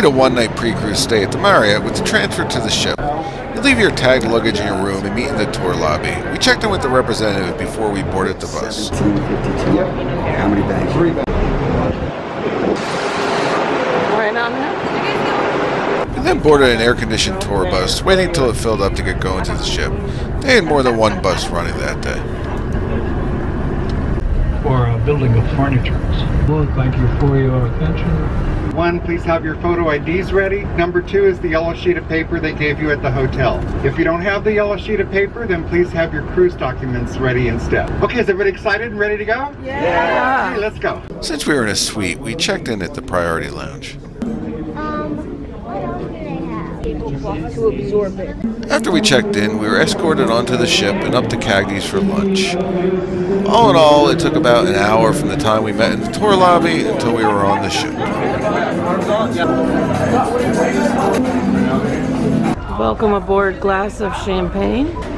need a one-night pre-cruise stay at the Marriott with the transfer to the ship. You leave your tagged luggage in your room and meet in the tour lobby. We checked in with the representative before we boarded the bus. 1752. How many bags? Three bags. Right on that? We then boarded an air-conditioned tour bus, waiting till it filled up to get going to the ship. They had more than one bus running that day. for a building of furniture. Well, thank you for your attention. One, please have your photo IDs ready. Number two is the yellow sheet of paper they gave you at the hotel. If you don't have the yellow sheet of paper, then please have your cruise documents ready instead. Okay, is everybody excited and ready to go? Yeah. Okay, let's go. Since we were in a suite, we checked in at the Priority Lounge. Um, what else do they have? To absorb it. After we checked in, we were escorted onto the ship and up to Cagney's for lunch. All in all, it took about an hour from the time we met in the tour lobby until we were on the ship. Welcome aboard glass of champagne.